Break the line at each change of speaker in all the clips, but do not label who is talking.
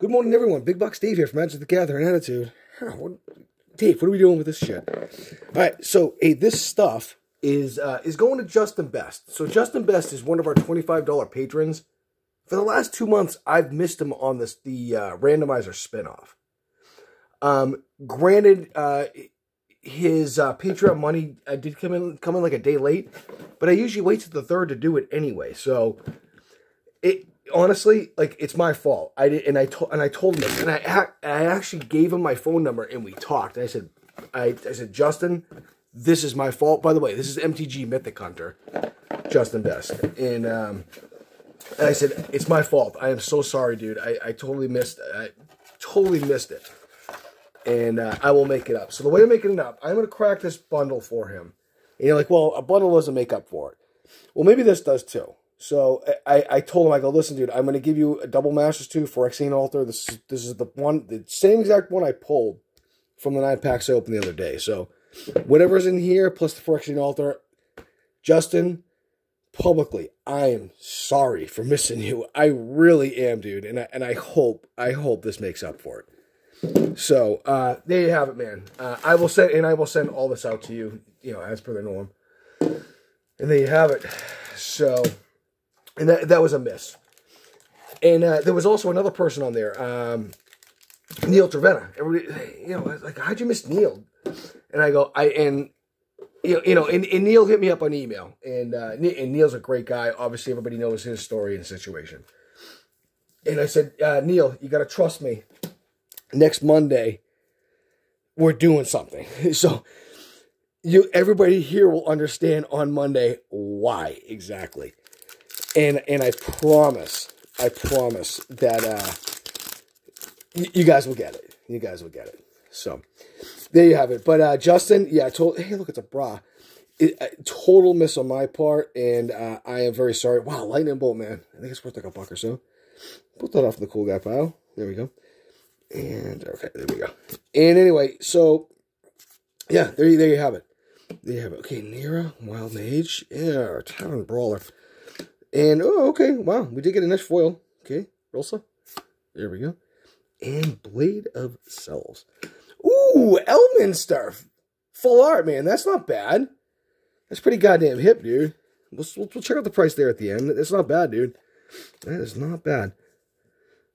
Good morning, everyone. Big Box Dave here from Magic the Gathering Attitude. Dave, what are we doing with this shit? All right, so hey, this stuff is uh, is going to Justin Best. So Justin Best is one of our twenty five dollar patrons. For the last two months, I've missed him on this the uh, randomizer spinoff. Um, granted, uh, his uh, Patreon money uh, did come in come in like a day late, but I usually wait to the third to do it anyway. So it honestly like it's my fault. I did, and I told and I told him this, and I I actually gave him my phone number and we talked. I said I I said Justin, this is my fault. By the way, this is MTG Mythic Hunter, Justin Best, and um, and I said it's my fault. I am so sorry, dude. I I totally missed. I totally missed it and uh, I will make it up. So the way of making it up, I'm to crack this bundle for him. And you're like, well, a bundle doesn't make up for it. Well, maybe this does too. So I, I told him, I go, listen, dude, I'm going to give you a double Masters 2 Phyrexian Altar. This, this is the one, the same exact one I pulled from the nine packs I opened the other day. So whatever's in here, plus the Phyrexian Altar, Justin, publicly, I am sorry for missing you. I really am, dude. And I, and I hope, I hope this makes up for it. So uh, there you have it, man. Uh, I will send and I will send all this out to you, you know, as per the norm. And there you have it. So, and that that was a miss. And uh, there was also another person on there, um, Neil Trevena. Everybody, you know, like how'd you miss Neil? And I go, I and you know, you know and, and Neil hit me up on email, and uh, and Neil's a great guy. Obviously, everybody knows his story and situation. And I said, uh, Neil, you got to trust me next Monday, we're doing something. So you everybody here will understand on Monday why exactly. And and I promise, I promise that uh you guys will get it. You guys will get it. So there you have it. But uh Justin, yeah, I told hey, look, it's a bra. It, a total miss on my part, and uh, I am very sorry. Wow, lightning bolt, man. I think it's worth like a buck or so. Put that off in the cool guy pile. There we go. And okay, there we go. And anyway, so yeah, there you there you have it. There you have it. Okay, Neera, Wild Mage, yeah, Tavern Brawler. And oh, okay, wow, we did get a nice foil. Okay, Rosa. There we go. And Blade of Selves. Ooh, Elminster. Full art, man. That's not bad. That's pretty goddamn hip, dude. We'll, we'll, we'll check out the price there at the end. That's not bad, dude. That is not bad.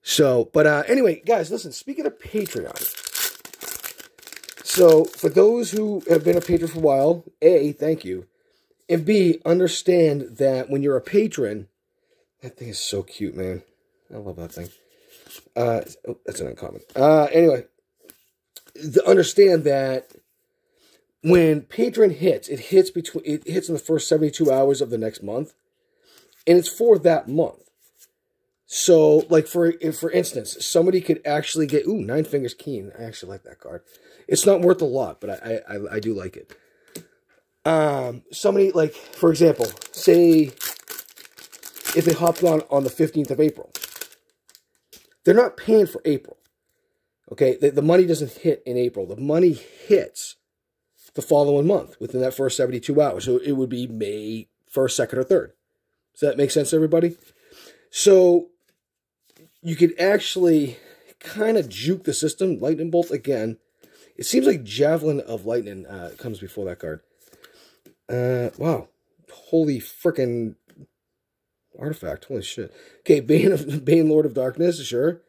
So, but uh, anyway, guys, listen, speaking of Patreon. So, for those who have been a patron for a while, A, thank you. And B, understand that when you're a patron, that thing is so cute, man. I love that thing. Uh, oh, that's an uncommon. Uh, anyway, the, understand that when patron hits, it hits between it hits in the first 72 hours of the next month, and it's for that month. So, like for for instance, somebody could actually get ooh Nine-Fingers Keene. I actually like that card. It's not worth a lot, but I I, I do like it. Um, somebody like for example, say if they hopped on on the fifteenth of April, they're not paying for April. Okay, the, the money doesn't hit in April. The money hits the following month within that first seventy two hours. So it would be May first, second, or third. Does that make sense, everybody? So you could actually kind of juke the system. Lightning Bolt again. It seems like Javelin of Lightning uh, comes before that card. Uh, wow. Holy freaking artifact. Holy shit. Okay, Bane of Bane Lord of Darkness, sure.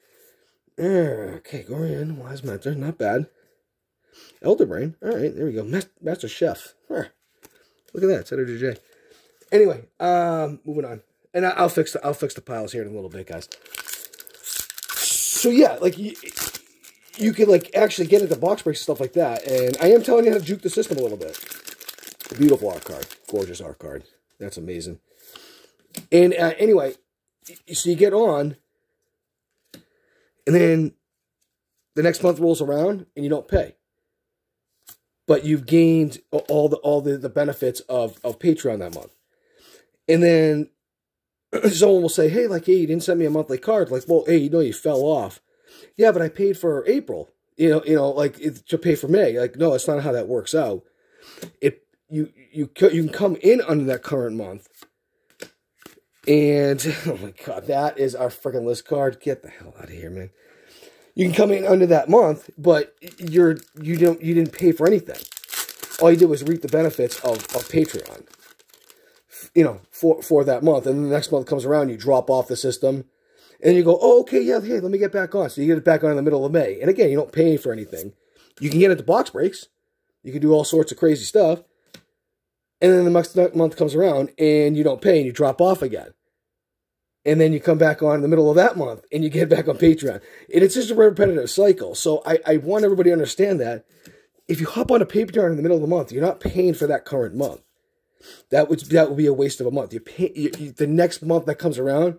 Uh, okay, Gorion, Wise Mentor, not bad. Elder Brain. Alright, there we go. Master Chef. Huh. Look at that, it's J. Anyway, um, moving on. And I'll fix the I'll fix the piles here in a little bit, guys so yeah, like you, you can like actually get into box breaks and stuff like that. And I am telling you how to juke the system a little bit. Beautiful art card, gorgeous art card. That's amazing. And uh, anyway, so you get on, and then the next month rolls around and you don't pay. But you've gained all the all the, the benefits of, of Patreon that month. And then someone will say, hey, like, hey, you didn't send me a monthly card. Like, well, hey, you know, you fell off. Yeah, but I paid for April. You know, you know, like it, to pay for May. Like, no, it's not how that works out. It you you you can come in under that current month. And oh my god, that is our freaking list card. Get the hell out of here, man. You can come in under that month, but you're you don't you didn't pay for anything. All you did was reap the benefits of, of Patreon. You know, for for that month, and the next month comes around, you drop off the system, and you go, oh, okay, yeah, hey, let me get back on. So you get it back on in the middle of May, and again, you don't pay for anything. You can get into box breaks. You can do all sorts of crazy stuff. And then the next month comes around and you don't pay and you drop off again. And then you come back on in the middle of that month and you get back on Patreon. And it's just a repetitive cycle. So I, I want everybody to understand that if you hop on a Patreon in the middle of the month, you're not paying for that current month. That would that would be a waste of a month. You pay you, you, the next month that comes around,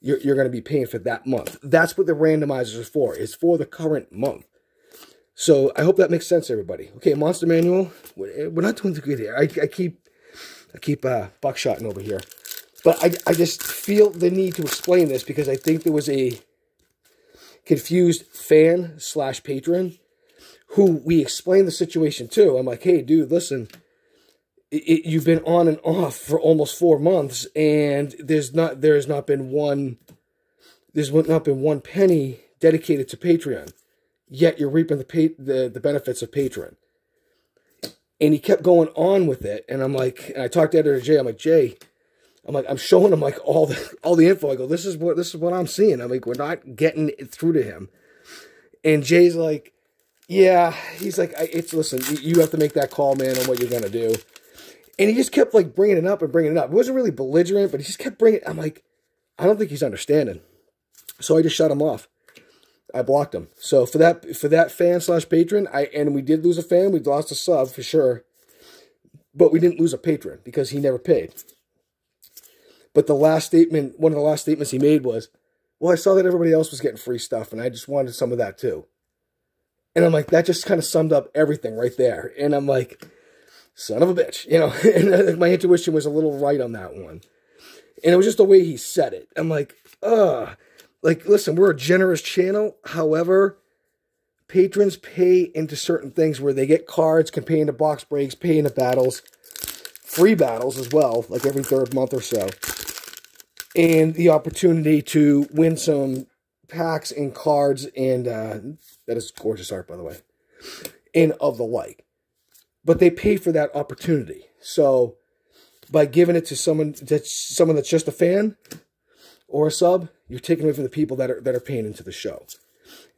you're, you're going to be paying for that month. That's what the randomizers are for. It's for the current month. So I hope that makes sense, everybody. Okay, Monster Manual. We're not doing too good here. I, I keep I keep uh, buckshotting over here. But I, I just feel the need to explain this because I think there was a confused fan slash patron who we explained the situation to. I'm like, hey, dude, listen, it, it, you've been on and off for almost four months, and there's not there's not been one there's not been one penny dedicated to Patreon yet you're reaping the, pay, the, the benefits of patron. And he kept going on with it. And I'm like, and I talked to editor Jay, I'm like, Jay, I'm like, I'm showing him like all the all the info. I go, this is what this is what I'm seeing. I'm like, we're not getting it through to him. And Jay's like, yeah, he's like, it's listen, you have to make that call, man, on what you're gonna do. And he just kept like bringing it up and bringing it up. It wasn't really belligerent, but he just kept bringing. It. I'm like, I don't think he's understanding. So I just shut him off. I blocked him. So for that for that fan slash patron, I and we did lose a fan. We lost a sub for sure, but we didn't lose a patron because he never paid. But the last statement, one of the last statements he made was, "Well, I saw that everybody else was getting free stuff, and I just wanted some of that too." And I'm like, that just kind of summed up everything right there. And I'm like, son of a bitch, you know. and uh, my intuition was a little right on that one. And it was just the way he said it. I'm like, ugh. Like, listen, we're a generous channel. However, patrons pay into certain things where they get cards, can pay into box breaks, pay into battles, free battles as well, like every third month or so. And the opportunity to win some packs and cards and uh, that is gorgeous art, by the way, and of the like. But they pay for that opportunity. So by giving it to someone that's someone that's just a fan or a sub, you're taking away from the people that are that are paying into the show.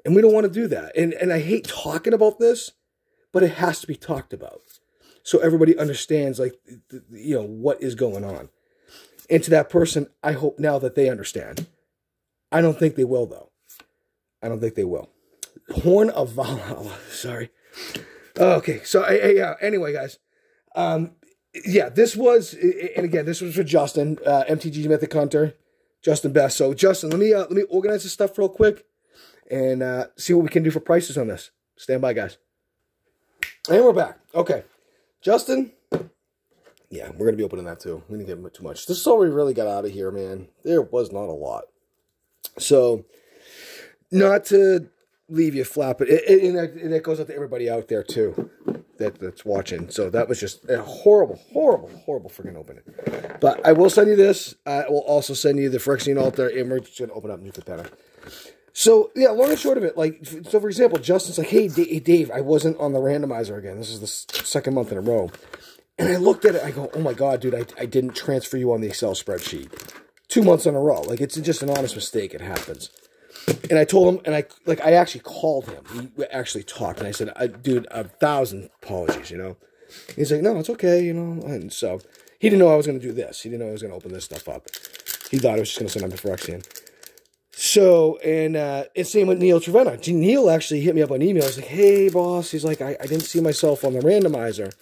And we don't want to do that. And and I hate talking about this, but it has to be talked about. So everybody understands like you know what is going on. And to that person, I hope now that they understand. I don't think they will though. I don't think they will. Horn of Valhalla. Sorry. Okay, so yeah. Anyway, guys, um, yeah, this was, and again, this was for Justin, uh, MTG Mythic Hunter. Justin Best. So Justin, let me uh, let me organize this stuff real quick and uh, see what we can do for prices on this. Stand by, guys. And we're back. Okay, Justin. Yeah, we're gonna be opening that too. We didn't get too much. This is all we really got out of here, man. There was not a lot. So, not to leave you flat, but it, it, and, that, and that goes out to everybody out there too that, that's watching. So that was just a horrible, horrible, horrible freaking opening. But I will send you this. I will also send you the Phyrexian altar, and we're just gonna open up New Capenna. So yeah, long and short of it, like so, for example, Justin's like, "Hey, Dave, I wasn't on the randomizer again. This is the second month in a row." And I looked at it, I go, "Oh my god, dude, I, I didn't transfer you on the Excel spreadsheet two months in a row. Like it's just an honest mistake. It happens." And I told him, and I like I actually called him. We actually talked, and I said, I, "Dude, a thousand apologies." You know, he's like, "No, it's okay." You know, and so he didn't know I was going to do this. He didn't know I was going to open this stuff up. He thought I was just going to send him to Phyrexian. So, and uh, and same with Neil Trevena. Neil actually hit me up on email. He's like, "Hey, boss." He's like, I, I didn't see myself on the randomizer."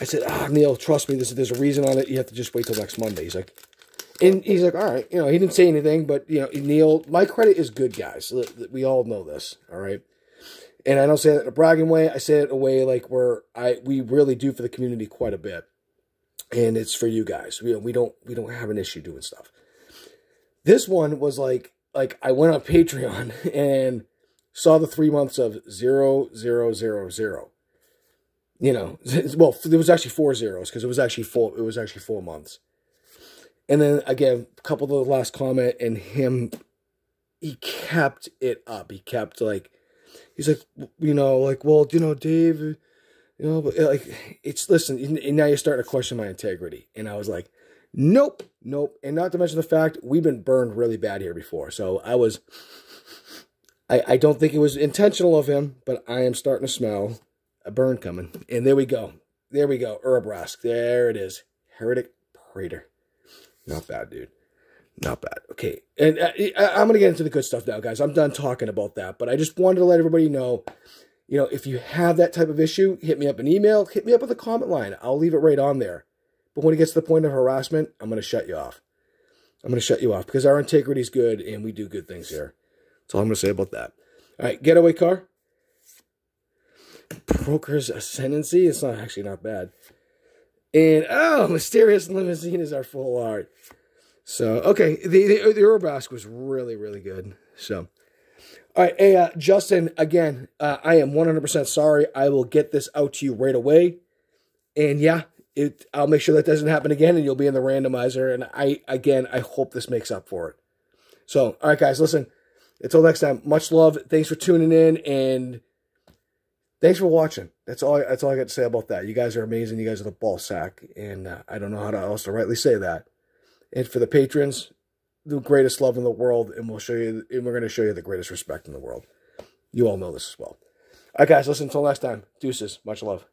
I said, "Ah, Neil, trust me. There's a reason on it. You have to just wait till next Monday." He's like, and he's like, all right, you know, he didn't say anything, but you know, Neil, my credit is good, guys. We all know this, all right. And I don't say that in a bragging way. I say it in a way like where I we really do for the community quite a bit, and it's for you guys. We we don't we don't have an issue doing stuff. This one was like like I went on Patreon and saw the three months of zero zero zero zero. You know, well, there was actually four zeros because it was actually four. It was actually four months and then again, a couple of the last comment and him, he kept it up. He kept like he's like, you know, like, well, you know, Dave, you know, but like, it's listen, and now you're starting to question my integrity. And I was like, nope, nope. And not to mention the fact we've been burned really bad here before. So I was, I, I don't think it was intentional of him, but I am starting to smell a burn coming. And there we go. There we go. Urabrask. There it is. Heretic Praetor. Not bad, dude. Not bad. Okay. And uh, I'm going to get into the good stuff now, guys. I'm done talking about that. But I just wanted to let everybody know, you know, if you have that type of issue, hit me up an email, hit me up with a comment line. I'll leave it right on there. But when it gets to the point of harassment, I'm going to shut you off. I'm going to shut you off because our integrity is good and we do good things here. That's all I'm going to say about that. All right, getaway car. Broker's Ascendancy. It's not actually not bad. And, oh, Mysterious Limousine is our full art. So, okay, the, the, the Urabrask was really, really good. So, all right, hey, uh, Justin, again, uh, I am 100% sorry. I will get this out to you right away. And yeah, it, I'll make sure that doesn't happen again and you'll be in the randomizer. And I, again, I hope this makes up for it. So, all right, guys, listen, until next time, much love. Thanks for tuning in and thanks for watching. That's all. That's all I got to say about that. You guys are amazing. You guys are the ball sack, and uh, I don't know how to else to rightly say that. And for the patrons, the greatest love in the world, and we'll show you, and we're going to show you the greatest respect in the world. You all know this as well. All right, guys, listen, until next time. Deuces. Much love.